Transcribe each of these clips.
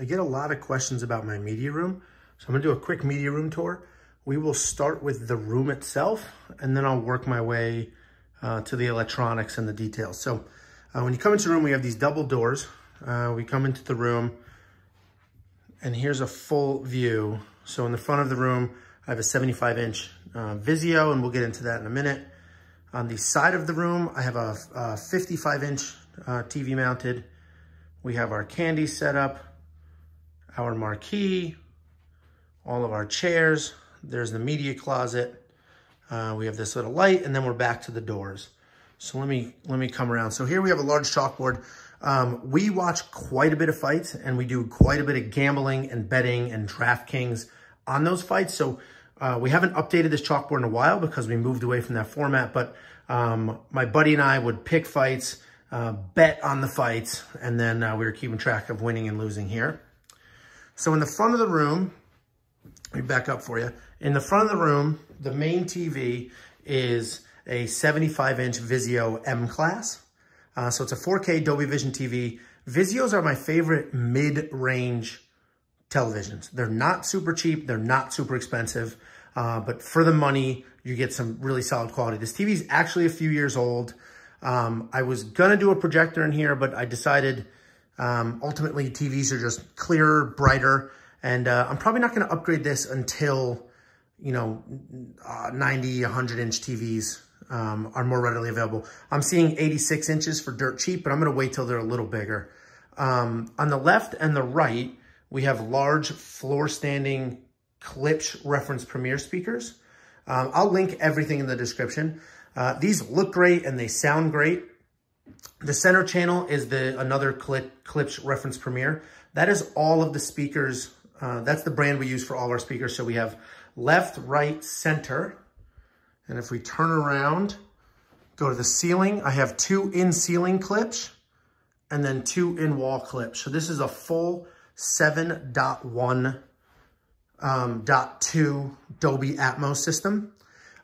I get a lot of questions about my media room. So I'm gonna do a quick media room tour. We will start with the room itself and then I'll work my way uh, to the electronics and the details. So uh, when you come into the room, we have these double doors. Uh, we come into the room and here's a full view. So in the front of the room, I have a 75 inch uh, Vizio and we'll get into that in a minute. On the side of the room, I have a, a 55 inch uh, TV mounted. We have our candy set up, our marquee, all of our chairs. There's the media closet. Uh, we have this little light and then we're back to the doors. So let me, let me come around. So here we have a large chalkboard. Um, we watch quite a bit of fights and we do quite a bit of gambling and betting and DraftKings on those fights. So uh, we haven't updated this chalkboard in a while because we moved away from that format, but um, my buddy and I would pick fights, uh, bet on the fights, and then uh, we were keeping track of winning and losing here. So in the front of the room, let me back up for you. In the front of the room, the main TV is a 75-inch Vizio M-Class. Uh, so it's a 4K Dolby Vision TV. Vizios are my favorite mid-range televisions. They're not super cheap. They're not super expensive. Uh, but for the money, you get some really solid quality. This TV is actually a few years old. Um, I was going to do a projector in here, but I decided um, ultimately TVs are just clearer, brighter. And uh, I'm probably not going to upgrade this until, you know, uh, 90, 100 inch TVs um, are more readily available. I'm seeing 86 inches for dirt cheap, but I'm going to wait till they're a little bigger. Um, on the left and the right, we have large floor standing Klipsch reference Premiere speakers. Um, I'll link everything in the description. Uh, these look great and they sound great. The center channel is the another Klipsch reference premiere. That is all of the speakers. Uh, that's the brand we use for all our speakers. So we have left, right, center. And if we turn around, go to the ceiling, I have two in ceiling Klipsch and then two in wall Klipsch. So this is a full 7.1 um, .2 Dolby Atmos system.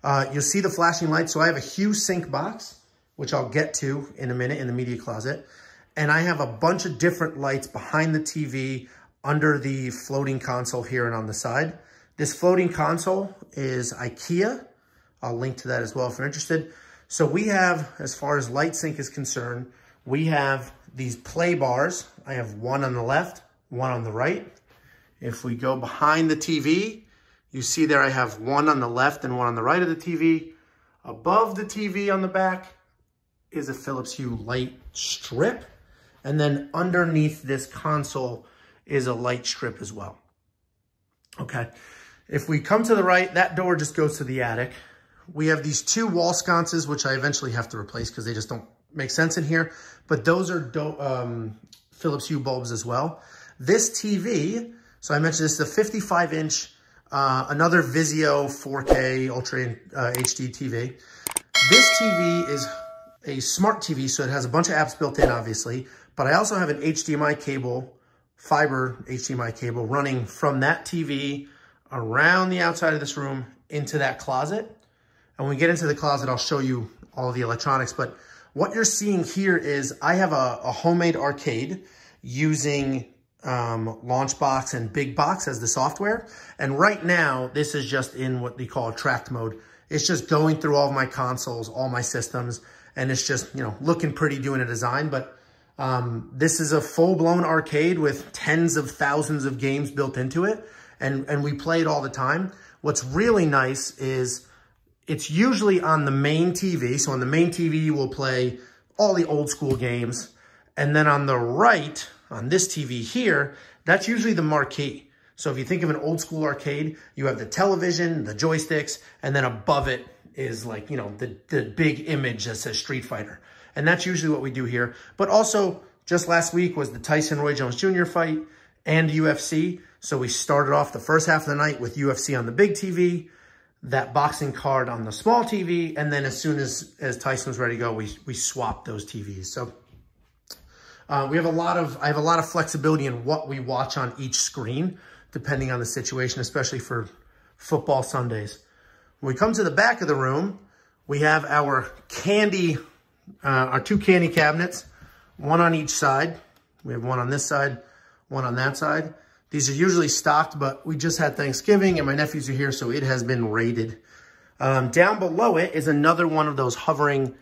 Uh, you'll see the flashing lights. So I have a Hue Sync box, which I'll get to in a minute in the media closet. And I have a bunch of different lights behind the TV under the floating console here and on the side. This floating console is IKEA. I'll link to that as well if you're interested. So we have, as far as light sync is concerned, we have these play bars. I have one on the left, one on the right. If we go behind the TV, you see there I have one on the left and one on the right of the TV. Above the TV on the back is a Philips Hue light strip. And then underneath this console is a light strip as well. Okay. If we come to the right, that door just goes to the attic. We have these two wall sconces, which I eventually have to replace because they just don't make sense in here. But those are um, Philips Hue bulbs as well. This TV, so I mentioned this is a 55 inch, uh, another Vizio 4K Ultra uh, HD TV. This TV is a smart TV, so it has a bunch of apps built in, obviously, but I also have an HDMI cable, fiber HDMI cable running from that TV around the outside of this room into that closet. And when we get into the closet, I'll show you all the electronics, but what you're seeing here is I have a, a homemade arcade using um, Launchbox and Big Box as the software. And right now, this is just in what they call attract mode. It's just going through all of my consoles, all my systems, and it's just, you know, looking pretty doing a design. But um, this is a full-blown arcade with tens of thousands of games built into it, and, and we play it all the time. What's really nice is it's usually on the main TV. So on the main TV, you will play all the old school games. And then on the right, on this TV here, that's usually the marquee. So if you think of an old school arcade, you have the television, the joysticks, and then above it is like, you know, the, the big image that says Street Fighter. And that's usually what we do here. But also, just last week was the Tyson Roy Jones Jr. fight and UFC. So we started off the first half of the night with UFC on the big TV, that boxing card on the small TV, and then as soon as, as Tyson was ready to go, we, we swapped those TVs. So uh, we have a lot of, I have a lot of flexibility in what we watch on each screen, depending on the situation, especially for football Sundays. When we come to the back of the room, we have our candy, uh, our two candy cabinets, one on each side. We have one on this side, one on that side. These are usually stocked, but we just had Thanksgiving and my nephews are here, so it has been raided. Um, down below it is another one of those hovering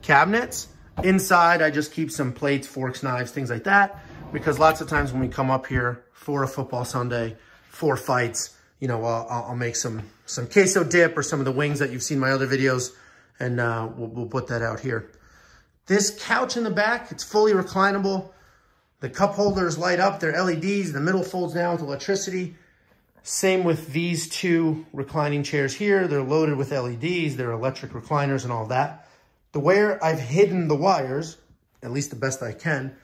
cabinets. Inside, I just keep some plates, forks, knives, things like that, because lots of times when we come up here for a football Sunday, for fights, you know, I'll, I'll make some, some queso dip or some of the wings that you've seen my other videos, and uh, we'll, we'll put that out here. This couch in the back, it's fully reclinable. The cup holders light up, they're LEDs. The middle folds down with electricity. Same with these two reclining chairs here. They're loaded with LEDs. They're electric recliners and all that. The way I've hidden the wires, at least the best I can,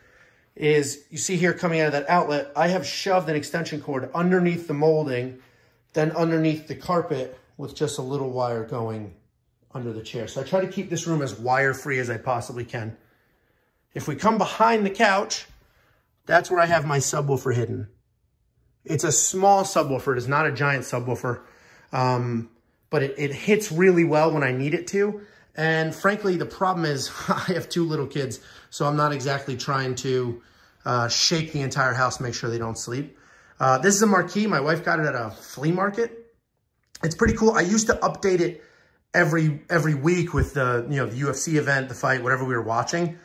is you see here coming out of that outlet, I have shoved an extension cord underneath the molding, then underneath the carpet with just a little wire going under the chair. So I try to keep this room as wire-free as I possibly can. If we come behind the couch, that's where I have my subwoofer hidden. It's a small subwoofer. It is not a giant subwoofer, um, but it, it hits really well when I need it to. And frankly, the problem is I have two little kids, so I'm not exactly trying to uh, shake the entire house, make sure they don't sleep. Uh, this is a marquee. My wife got it at a flea market. It's pretty cool. I used to update it every every week with the you know the UFC event, the fight, whatever we were watching.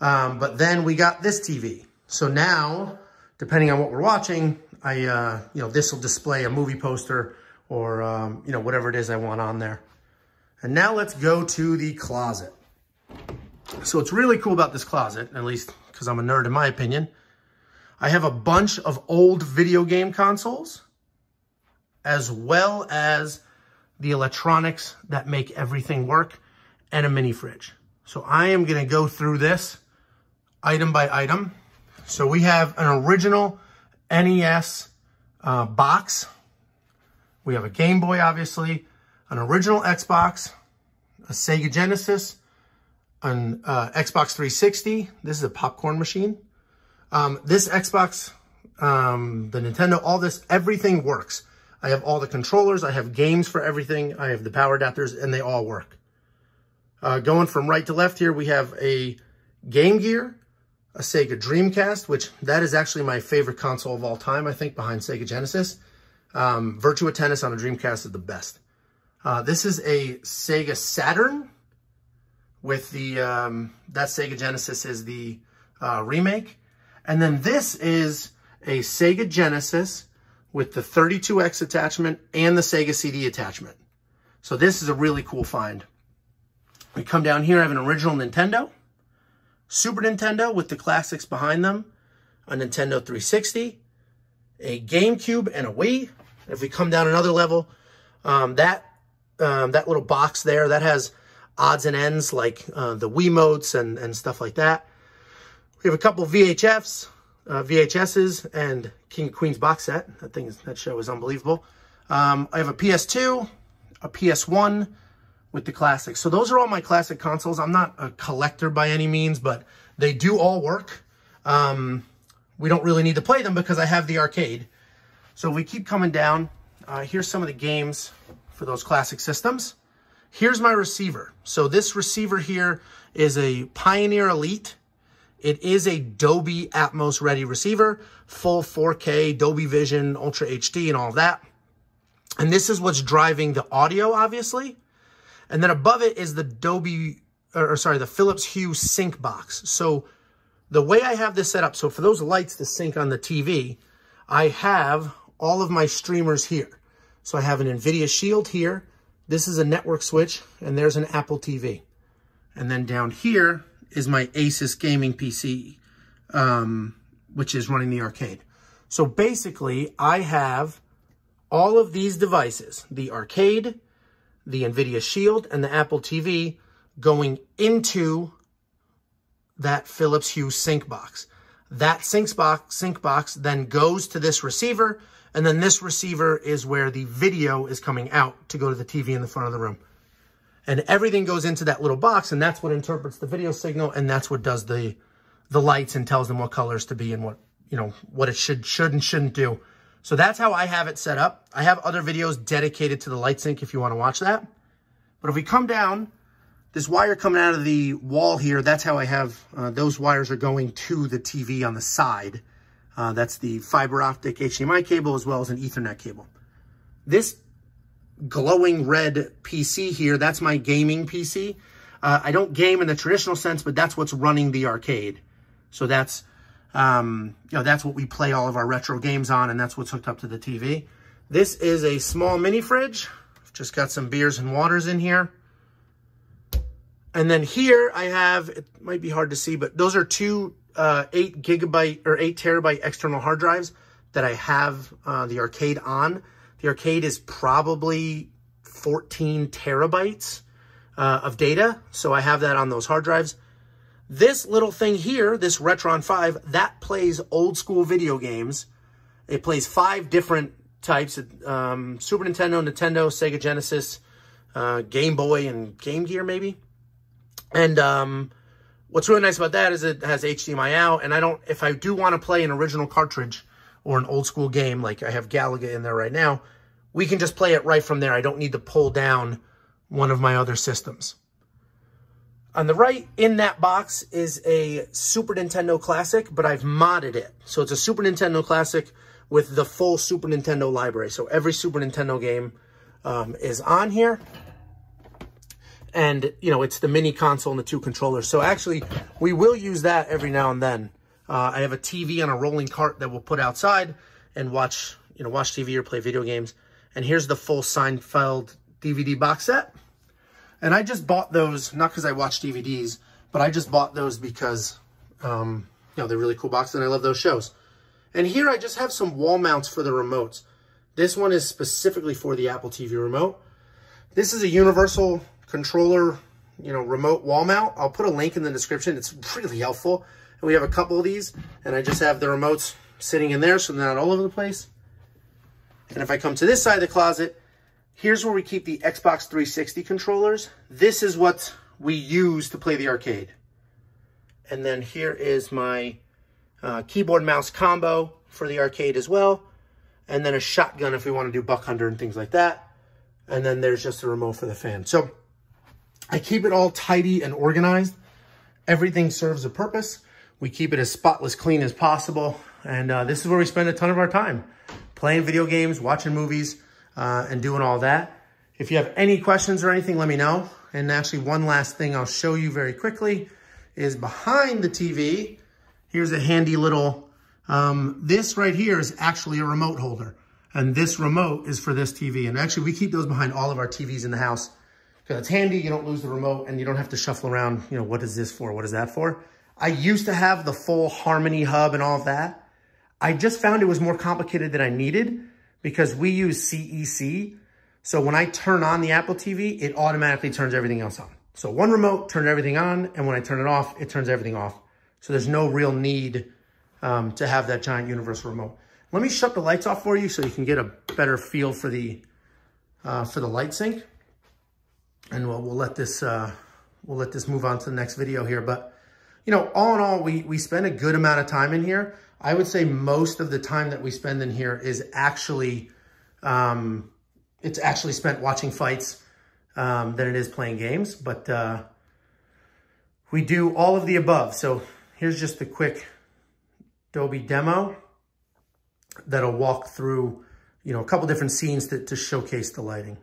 Um, but then we got this TV. So now, depending on what we're watching, I uh, you know this will display a movie poster or um, you know whatever it is I want on there. And now let's go to the closet. So what's really cool about this closet, at least because I'm a nerd in my opinion, I have a bunch of old video game consoles as well as the electronics that make everything work, and a mini fridge. So I am going to go through this item by item. So we have an original NES uh, box. We have a Game Boy, obviously, an original Xbox, a Sega Genesis, an uh, Xbox 360. This is a popcorn machine. Um, this Xbox, um, the Nintendo, all this, everything works. I have all the controllers. I have games for everything. I have the power adapters, and they all work. Uh, going from right to left here, we have a Game Gear, a Sega Dreamcast, which that is actually my favorite console of all time, I think, behind Sega Genesis. Um, Virtua Tennis on a Dreamcast is the best. Uh, this is a Sega Saturn with the, um, that Sega Genesis is the uh, remake. And then this is a Sega Genesis with the 32X attachment and the Sega CD attachment. So this is a really cool find. We come down here, I have an original Nintendo, Super Nintendo with the classics behind them, a Nintendo 360, a GameCube, and a Wii. If we come down another level, um, that um, that little box there, that has odds and ends like uh, the Wiimotes and, and stuff like that. We have a couple VHFs, uh, VHSs and King of Queens box set. That thing, is, that show is unbelievable. Um, I have a PS2, a PS1 with the classics. So those are all my classic consoles. I'm not a collector by any means, but they do all work. Um, we don't really need to play them because I have the arcade. So we keep coming down. Uh, here's some of the games for those classic systems. Here's my receiver. So this receiver here is a Pioneer Elite it is a Dolby Atmos ready receiver, full 4K, Dolby Vision, Ultra HD, and all that. And this is what's driving the audio, obviously. And then above it is the Dolby, or, sorry, the Philips Hue sync box. So the way I have this set up, so for those lights to sync on the TV, I have all of my streamers here. So I have an NVIDIA Shield here. This is a network switch, and there's an Apple TV. And then down here, is my Asus gaming PC, um, which is running the arcade. So basically, I have all of these devices, the arcade, the NVIDIA Shield, and the Apple TV going into that Philips Hue sync box. That sync box, sync box then goes to this receiver, and then this receiver is where the video is coming out to go to the TV in the front of the room and everything goes into that little box and that's what interprets the video signal and that's what does the the lights and tells them what colors to be and what you know what it should should and shouldn't do. So that's how i have it set up. I have other videos dedicated to the light sync if you want to watch that. But if we come down this wire coming out of the wall here that's how i have uh, those wires are going to the tv on the side. Uh, that's the fiber optic HDMI cable as well as an ethernet cable. This glowing red PC here, that's my gaming PC. Uh, I don't game in the traditional sense, but that's what's running the arcade. So that's, um, you know, that's what we play all of our retro games on, and that's what's hooked up to the TV. This is a small mini fridge. Just got some beers and waters in here. And then here I have, it might be hard to see, but those are two uh, 8 gigabyte or 8 terabyte external hard drives that I have uh, the arcade on. The arcade is probably 14 terabytes uh, of data. So I have that on those hard drives. This little thing here, this Retron 5, that plays old school video games. It plays five different types, um, Super Nintendo, Nintendo, Sega Genesis, uh, Game Boy, and Game Gear maybe. And um, what's really nice about that is it has HDMI out, and I don't, if I do want to play an original cartridge or an old school game, like I have Galaga in there right now, we can just play it right from there. I don't need to pull down one of my other systems. On the right in that box is a Super Nintendo Classic, but I've modded it. So it's a Super Nintendo Classic with the full Super Nintendo library. So every Super Nintendo game um, is on here. And, you know, it's the mini console and the two controllers. So actually, we will use that every now and then. Uh, I have a TV on a rolling cart that we'll put outside and watch, you know, watch TV or play video games. And here's the full Seinfeld DVD box set. And I just bought those, not because I watch DVDs, but I just bought those because, um, you know, they're really cool boxes and I love those shows. And here I just have some wall mounts for the remotes. This one is specifically for the Apple TV remote. This is a universal controller, you know, remote wall mount. I'll put a link in the description. It's really helpful. And we have a couple of these and I just have the remotes sitting in there so they're not all over the place. And if I come to this side of the closet, here's where we keep the Xbox 360 controllers. This is what we use to play the arcade. And then here is my uh, keyboard mouse combo for the arcade as well. And then a shotgun if we want to do buck hunter and things like that. And then there's just a remote for the fan. So I keep it all tidy and organized. Everything serves a purpose. We keep it as spotless clean as possible. And uh, this is where we spend a ton of our time. Playing video games, watching movies, uh, and doing all that. If you have any questions or anything, let me know. And actually one last thing I'll show you very quickly is behind the TV, Here's a handy little, um, this right here is actually a remote holder. And this remote is for this TV. And actually we keep those behind all of our TVs in the house because it's handy. You don't lose the remote and you don't have to shuffle around. You know, what is this for? What is that for? I used to have the full Harmony hub and all of that. I just found it was more complicated than I needed because we use CEC. So when I turn on the Apple TV, it automatically turns everything else on. So one remote turned everything on, and when I turn it off, it turns everything off. So there's no real need um, to have that giant universal remote. Let me shut the lights off for you so you can get a better feel for the uh, for the light sync. And we'll, we'll let this uh, we'll let this move on to the next video here. But you know, all in all, we we spend a good amount of time in here. I would say most of the time that we spend in here is actually um, it's actually spent watching fights um, than it is playing games. But uh, we do all of the above. So Here's just a quick Dolby demo that'll walk through, you know, a couple different scenes to, to showcase the lighting.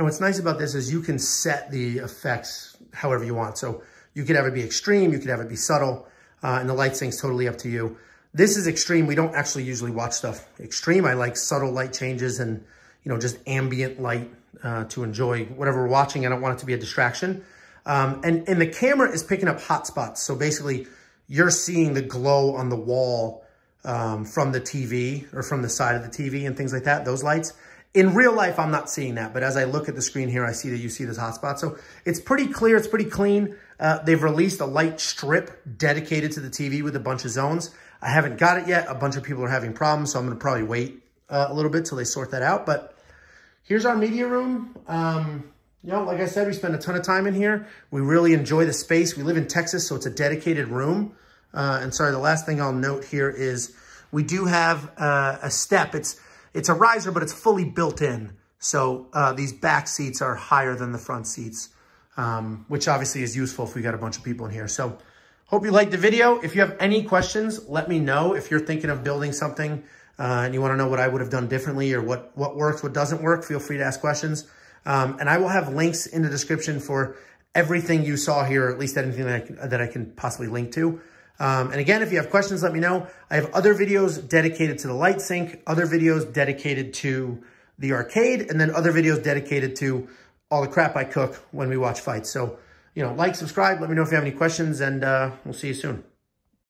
And what's nice about this is you can set the effects however you want. So you could have it be extreme, you could have it be subtle, uh, and the light sync's totally up to you. This is extreme. We don't actually usually watch stuff extreme. I like subtle light changes and, you know, just ambient light uh, to enjoy whatever we're watching. I don't want it to be a distraction. Um, and, and the camera is picking up hot spots. So basically, you're seeing the glow on the wall um, from the TV or from the side of the TV and things like that, those lights. In real life, I'm not seeing that, but as I look at the screen here, I see that you see this hotspot. So it's pretty clear, it's pretty clean. Uh, they've released a light strip dedicated to the TV with a bunch of zones. I haven't got it yet. A bunch of people are having problems, so I'm going to probably wait uh, a little bit till they sort that out. But here's our media room. Um, you know, like I said, we spend a ton of time in here. We really enjoy the space. We live in Texas, so it's a dedicated room. Uh, and sorry, the last thing I'll note here is we do have uh, a step. It's it's a riser, but it's fully built in. So uh, these back seats are higher than the front seats, um, which obviously is useful if we got a bunch of people in here. So hope you liked the video. If you have any questions, let me know. If you're thinking of building something uh, and you want to know what I would have done differently or what, what works, what doesn't work, feel free to ask questions. Um, and I will have links in the description for everything you saw here, or at least anything that I can, that I can possibly link to. Um, and again, if you have questions, let me know. I have other videos dedicated to the light sync, other videos dedicated to the arcade, and then other videos dedicated to all the crap I cook when we watch fights. So, you know, like, subscribe, let me know if you have any questions, and uh, we'll see you soon.